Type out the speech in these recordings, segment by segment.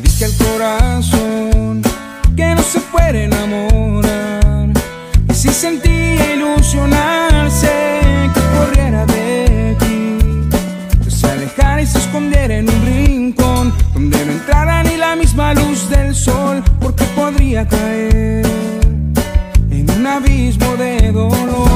Dije al corazón que no se puede enamorar. Que si sentía ilusionarse, que corriera de ti. Que se alejara y se escondiera en un rincón donde no entrara ni la misma luz del sol, porque podría caer en un abismo de dolor.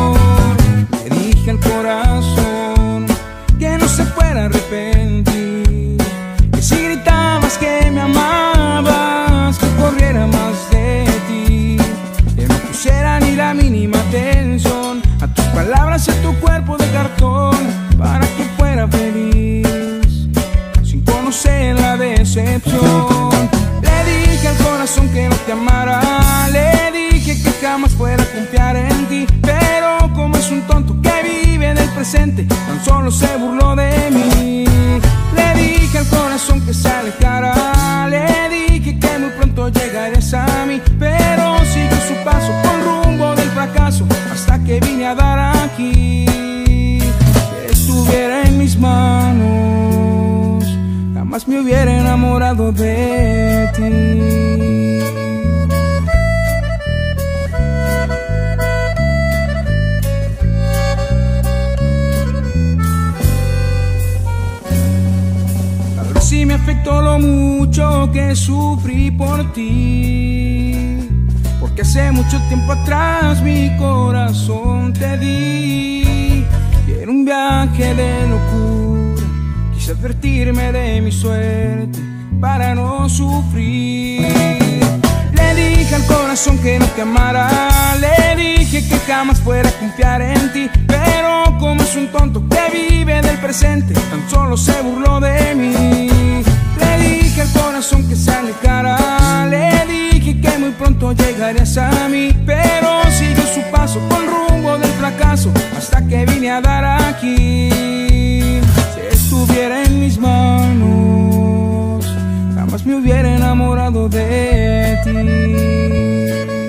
Palabras a tu cuerpo de cartón para que fuera feliz sin conocer la decepción. Le dije al corazón que no te amara, le dije que jamás fuera a confiar en ti, pero como es un tonto que vive en el presente, tan solo se burló de mí. Le dije al corazón que se alejara, le dije que muy pronto llegarías a mí, pero siguió su paso con rumbo del fracaso hasta que vine a dar Que estuviera en mis manos, jamás me hubiera enamorado de ti. Me afectó lo mucho que sufrí por ti. Porque hace mucho tiempo atrás mi corazón de locura quise advertirme de mi suerte para no sufrir. Le dije al corazón que no te amara, le dije que jamás fuera a confiar en ti, pero como es un tonto que vive del presente, tan solo se burló de mí. Le dije al corazón que se alejara, le dije que muy pronto llegarías a mí, pero siguió su paso con rumbo del fracaso hasta que vine a dar aquí. hubiera enamorado de ti.